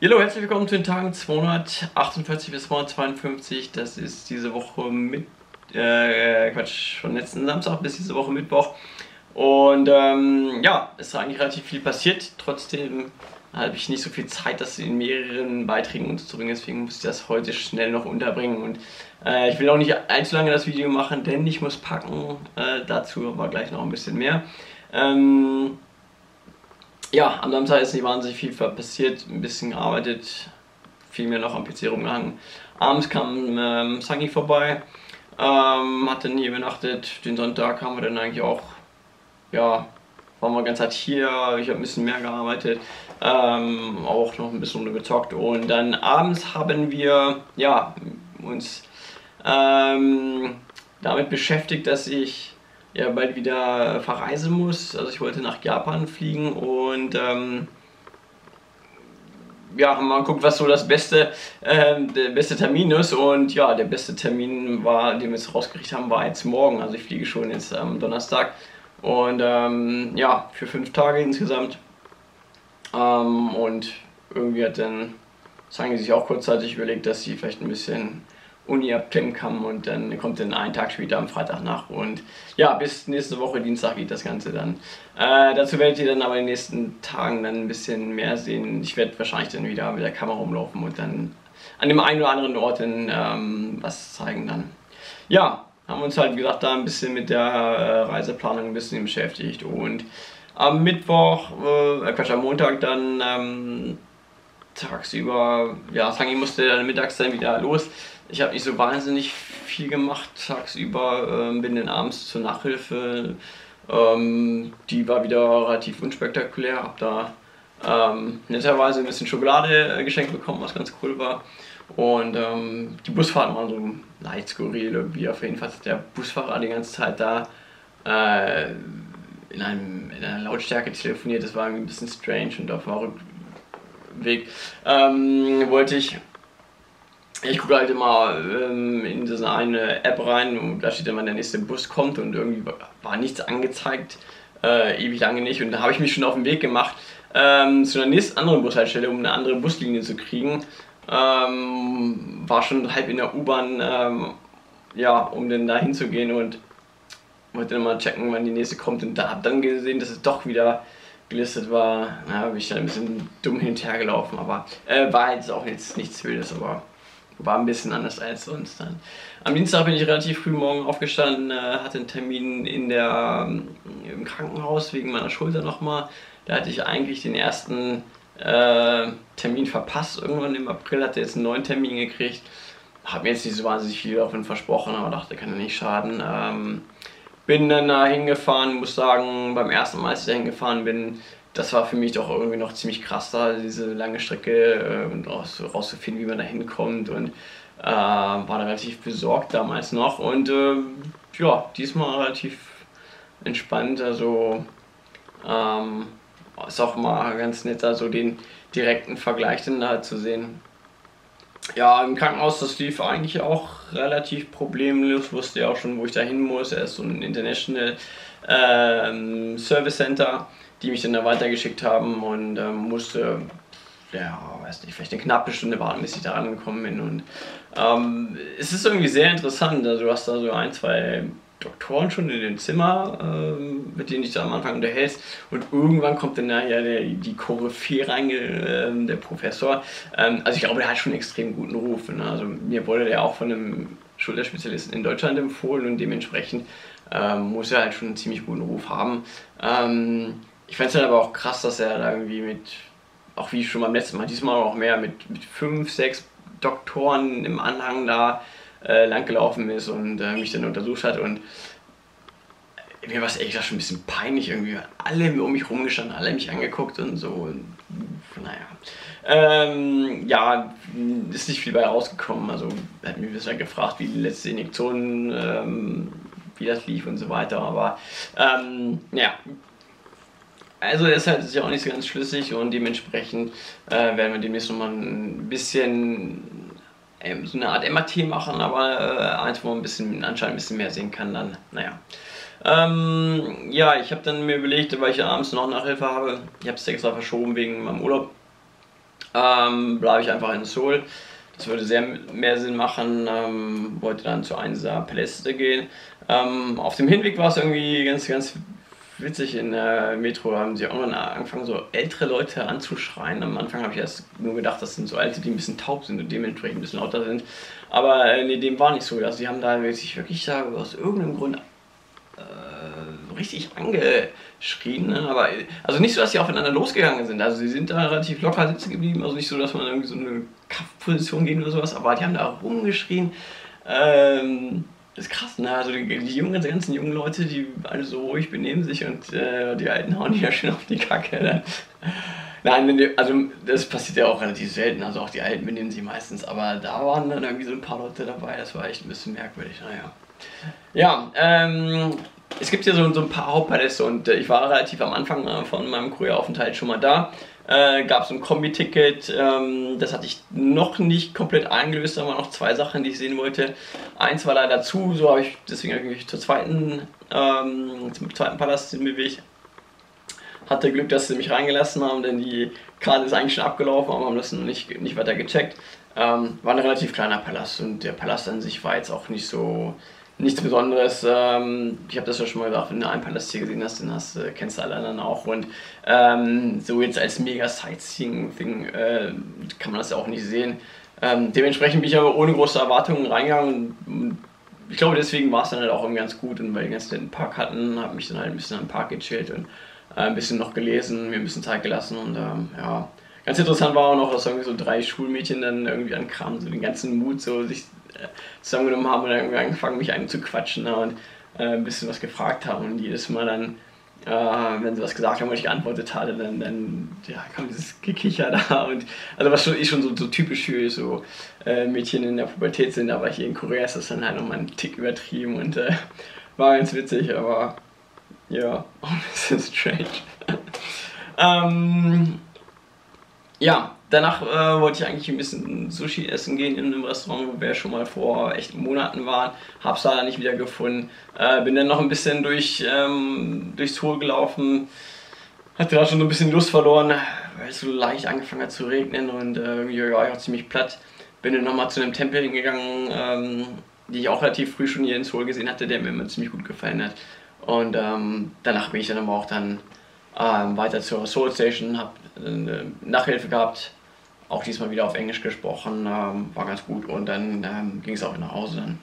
Hallo, herzlich willkommen zu den Tagen 248 bis 252. Das ist diese Woche mit, äh, Quatsch, von letzten Samstag bis diese Woche Mittwoch. Und ähm, ja, es ist eigentlich relativ viel passiert. Trotzdem habe ich nicht so viel Zeit, das in mehreren Beiträgen unterzubringen. Deswegen muss ich das heute schnell noch unterbringen. Und äh, ich will auch nicht allzu lange das Video machen, denn ich muss packen. Äh, dazu aber gleich noch ein bisschen mehr. Ähm, ja, am Samstag ist nicht wahnsinnig viel passiert, ein bisschen gearbeitet, viel mehr noch am PC rumgehangen. Abends kam ähm, Sangi vorbei, ähm, hat dann hier übernachtet. Den Sonntag haben wir dann eigentlich auch, ja, waren wir ganz Zeit hier. Ich habe ein bisschen mehr gearbeitet, ähm, auch noch ein bisschen gezockt. Und dann abends haben wir, ja, uns ähm, damit beschäftigt, dass ich ja bald wieder verreisen muss. Also ich wollte nach Japan fliegen und ähm, ja, mal gucken, was so das beste, äh, der beste Termin ist. Und ja, der beste Termin war, den wir jetzt rausgekriegt haben, war jetzt morgen. Also ich fliege schon jetzt am ähm, Donnerstag. Und ähm, ja, für fünf Tage insgesamt. Ähm, und irgendwie hat dann Sangi sich auch kurzzeitig überlegt, dass sie vielleicht ein bisschen Uni abklemmen kann und dann kommt dann einen Tag später am Freitag nach und ja, bis nächste Woche Dienstag geht das Ganze dann. Äh, dazu werdet ihr dann aber in den nächsten Tagen dann ein bisschen mehr sehen. Ich werde wahrscheinlich dann wieder mit der Kamera rumlaufen und dann an dem einen oder anderen Ort dann ähm, was zeigen dann. Ja, haben uns halt wie gesagt da ein bisschen mit der äh, Reiseplanung ein bisschen beschäftigt und am Mittwoch, äh, Quatsch, am Montag dann ähm, tagsüber, ja, Sangi musste dann mittags dann wieder los ich habe nicht so wahnsinnig viel gemacht tagsüber, ähm, bin dann abends zur Nachhilfe. Ähm, die war wieder relativ unspektakulär, habe da ähm, netterweise ein bisschen Schokolade äh, geschenkt bekommen, was ganz cool war. Und ähm, die Busfahrten waren so leicht skurril irgendwie. Auf jeden Fall hat der Busfahrer die ganze Zeit da äh, in, einem, in einer Lautstärke telefoniert. Das war irgendwie ein bisschen strange und auf dem Rückweg ähm, wollte ich ich gucke halt immer ähm, in diese eine App rein und da steht dann, wann der nächste Bus kommt und irgendwie war nichts angezeigt, äh, ewig lange nicht. Und da habe ich mich schon auf den Weg gemacht ähm, zu einer nächsten anderen Bushaltestelle, um eine andere Buslinie zu kriegen. Ähm, war schon halb in der U-Bahn, ähm, ja, um dann da hinzugehen und wollte dann mal checken, wann die nächste kommt. Und da habe dann gesehen, dass es doch wieder gelistet war. Da habe ich dann ein bisschen dumm hinterhergelaufen, aber äh, war jetzt auch jetzt nichts Wildes, aber war ein bisschen anders als sonst dann. Am Dienstag bin ich relativ früh morgen aufgestanden, äh, hatte einen Termin in der, ähm, im Krankenhaus wegen meiner Schulter nochmal. Da hatte ich eigentlich den ersten äh, Termin verpasst. Irgendwann im April hatte jetzt einen neuen Termin gekriegt. Habe mir jetzt nicht so wahnsinnig viel davon versprochen, aber dachte, kann ja nicht schaden. Ähm, bin dann da hingefahren, muss sagen, beim ersten Mal, als ich da hingefahren bin, das war für mich doch irgendwie noch ziemlich krass da, diese lange Strecke äh, und raus, rauszufinden, wie man da hinkommt und äh, war da relativ besorgt damals noch und äh, ja, diesmal relativ entspannt, also ähm, ist auch mal ganz nett, da so den direkten Vergleich dann da zu sehen. Ja, im Krankenhaus, das lief eigentlich auch relativ problemlos, wusste ja auch schon, wo ich da hin muss. Er ist so ein International ähm, Service Center die mich dann da weitergeschickt haben und ähm, musste, ja, weiß nicht, vielleicht eine knappe Stunde warten, bis ich da angekommen bin. Und ähm, es ist irgendwie sehr interessant. Also du hast da so ein, zwei Doktoren schon in dem Zimmer, ähm, mit denen dich da am Anfang unterhältst. Und irgendwann kommt dann nachher der, die Koryphäe rein, äh, der Professor. Ähm, also ich glaube, der hat schon einen extrem guten Ruf. Ne? Also mir wurde der auch von einem Schulterspezialisten in Deutschland empfohlen und dementsprechend ähm, muss er halt schon einen ziemlich guten Ruf haben. Ähm, ich fände es halt aber auch krass, dass er da irgendwie mit, auch wie schon beim letzten Mal, diesmal auch mehr, mit, mit fünf, sechs Doktoren im Anhang da äh, langgelaufen ist und äh, mich dann untersucht hat und mir war es ehrlich gesagt schon ein bisschen peinlich irgendwie. Alle um mich rumgestanden, alle mich angeguckt und so. Und, naja. Ähm, ja, ist nicht viel bei rausgekommen. Also er hat mich bisher gefragt, wie die letzte Injektion, ähm, wie das lief und so weiter. Aber ähm, ja, also ist halt ist ja auch nicht so ganz schlüssig und dementsprechend äh, werden wir demnächst nochmal ein bisschen so eine Art MAT machen, aber äh, eins, wo man ein bisschen anscheinend ein bisschen mehr sehen kann dann, naja. Ähm, ja, ich habe dann mir überlegt, weil ich abends noch Nachhilfe habe, ich habe es extra verschoben wegen meinem Urlaub, ähm, bleibe ich einfach in Seoul. Das würde sehr mehr Sinn machen. Ähm, wollte dann zu einem dieser Paläste gehen. Ähm, auf dem Hinweg war es irgendwie ganz, ganz witzig. In der Metro haben sie irgendwann angefangen, so ältere Leute anzuschreien. Am Anfang habe ich erst nur gedacht, das sind so alte, die ein bisschen taub sind und dementsprechend ein bisschen lauter sind. Aber äh, nee, dem war nicht so. Also, die haben da sich wirklich da aus irgendeinem Grund äh, richtig angeschrien. Ne? Aber, also nicht so, dass sie aufeinander losgegangen sind. Also sie sind da relativ locker sitzen geblieben. Also nicht so, dass man irgendwie so eine Kampfposition geht oder sowas. Aber die haben da rumgeschrien. Ähm, das ist krass, ne? Also die, die jungen, ganzen jungen Leute, die alle so ruhig benehmen sich und äh, die Alten hauen die ja schön auf die Kacke. Ne? Nein, also das passiert ja auch relativ selten. Also auch die Alten benehmen sich meistens. Aber da waren dann irgendwie so ein paar Leute dabei. Das war echt ein bisschen merkwürdig. Naja. Ja, ähm, es gibt hier so, so ein paar Hauptpaläste und äh, ich war relativ am Anfang äh, von meinem Korea-Aufenthalt schon mal da. Äh, gab es ein Kombi-Ticket, ähm, das hatte ich noch nicht komplett eingelöst, da waren noch zwei Sachen, die ich sehen wollte. Eins war leider zu, so habe ich deswegen mich zur zweiten, ähm, zum zweiten Palast bewegt. Hatte Glück, dass sie mich reingelassen haben, denn die Karte ist eigentlich schon abgelaufen, aber haben das noch nicht, nicht weiter gecheckt. Ähm, war ein relativ kleiner Palast und der Palast an sich war jetzt auch nicht so nichts Besonderes. Ähm, ich habe das ja schon mal gesagt, wenn du einen Palast hier gesehen hast, dann hast, äh, kennst du alle anderen auch. Und ähm, so jetzt als mega Sightseeing-Thing äh, kann man das ja auch nicht sehen. Ähm, dementsprechend bin ich aber ohne große Erwartungen reingegangen und ich glaube, deswegen war es dann halt auch irgendwie ganz gut. Und weil die ganzen den Park hatten, habe mich dann halt ein bisschen am Park gechillt und äh, ein bisschen noch gelesen, mir ein bisschen Zeit gelassen und ähm, ja. Ganz interessant war auch noch, dass irgendwie so drei Schulmädchen dann irgendwie ankamen, so den ganzen Mut so sich zusammengenommen haben und dann angefangen, mich anzuquatschen ne, und äh, ein bisschen was gefragt haben. Und jedes Mal dann, äh, wenn sie was gesagt haben, und ich geantwortet hatte, dann, dann ja, kam dieses Gekicher da. Und, also was schon, ist schon so, so typisch für so äh, Mädchen in der Pubertät sind, aber hier in Korea ist das dann halt nochmal ein Tick übertrieben und äh, war ganz witzig, aber ja, auch ein bisschen strange. ähm, ja, danach äh, wollte ich eigentlich ein bisschen Sushi essen gehen in einem Restaurant, wo wir schon mal vor echt Monaten waren. Hab's leider nicht wieder gefunden. Äh, bin dann noch ein bisschen durch, ähm, durchs Hohl gelaufen. Hatte da schon so ein bisschen Lust verloren, weil es so leicht angefangen hat zu regnen und äh, irgendwie ja, ich war ziemlich platt. Bin dann nochmal zu einem Tempel hingegangen, ähm, die ich auch relativ früh schon hier in Seoul gesehen hatte, der mir immer ziemlich gut gefallen hat. Und ähm, danach bin ich dann aber auch dann ähm, weiter zur Soul Station, habe eine Nachhilfe gehabt, auch diesmal wieder auf Englisch gesprochen, ähm, war ganz gut und dann ähm, ging es auch nach Hause dann.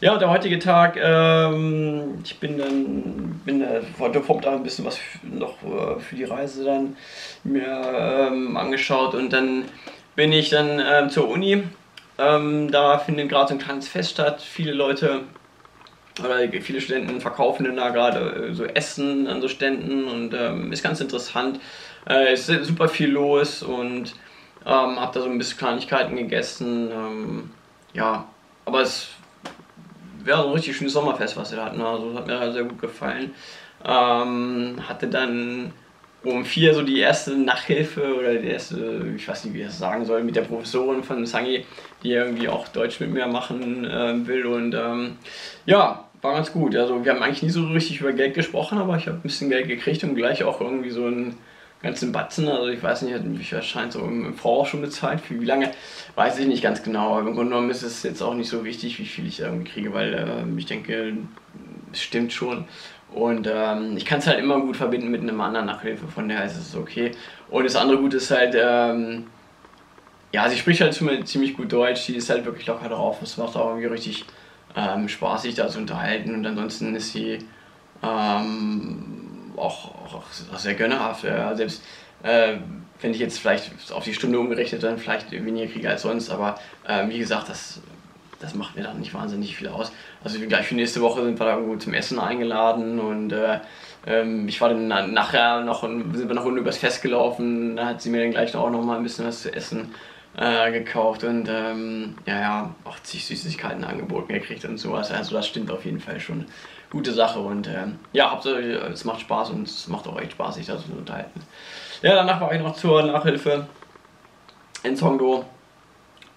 Ja, der heutige Tag, ähm, ich bin dann, bin äh, heute Vormittag ein bisschen was noch äh, für die Reise dann mir ähm, angeschaut und dann bin ich dann ähm, zur Uni. Ähm, da findet gerade so ein kleines Fest statt. Viele Leute oder viele Studenten verkaufen dann da gerade äh, so Essen an so Ständen und ist ganz interessant. Äh, ist super viel los und ähm, habe da so ein bisschen Kleinigkeiten gegessen. Ähm, ja, aber es wäre so ein richtig schönes Sommerfest, was wir hatten. Also hat mir sehr gut gefallen. Ähm, hatte dann um vier so die erste Nachhilfe oder die erste, ich weiß nicht, wie ich das sagen soll, mit der Professorin von Sangi, die irgendwie auch Deutsch mit mir machen äh, will. Und ähm, ja, war ganz gut. Also wir haben eigentlich nie so richtig über Geld gesprochen, aber ich habe ein bisschen Geld gekriegt und gleich auch irgendwie so ein ganzen Batzen, also ich weiß nicht, wie viel scheint so im Voraus schon bezahlt, für wie lange, weiß ich nicht ganz genau, aber im Grunde genommen ist es jetzt auch nicht so wichtig, wie viel ich irgendwie kriege, weil äh, ich denke, es stimmt schon. Und ähm, ich kann es halt immer gut verbinden mit einem anderen Nachhilfe, von daher ist es okay. Und das andere Gute ist halt, ähm, ja, sie spricht halt ziemlich gut Deutsch, sie ist halt wirklich locker drauf, es macht auch irgendwie richtig ähm, spaßig da zu unterhalten. Und ansonsten ist sie ähm, auch, auch, sehr gönnerhaft. Ja. Selbst äh, wenn ich jetzt vielleicht auf die Stunde umgerechnet dann vielleicht weniger kriege als sonst, aber äh, wie gesagt, das, das macht mir dann nicht wahnsinnig viel aus. Also gleich für nächste Woche sind wir da irgendwo zum Essen eingeladen und äh, ähm, ich war dann nachher noch, sind wir noch unten übers Fest gelaufen, da hat sie mir dann gleich auch noch mal ein bisschen was zu essen äh, gekauft und ähm, ja, ja, auch zig Süßigkeiten angeboten gekriegt und sowas. Also das stimmt auf jeden Fall schon. Gute Sache und ähm, ja, Hauptsache es macht Spaß und es macht auch echt Spaß, sich da zu unterhalten. Ja, danach war ich noch zur Nachhilfe in Songdo.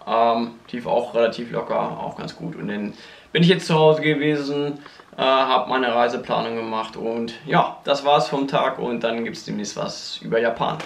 Ähm, lief auch relativ locker, auch ganz gut. Und dann bin ich jetzt zu Hause gewesen, äh, habe meine Reiseplanung gemacht und ja, das war's vom Tag und dann gibt es demnächst was über Japan.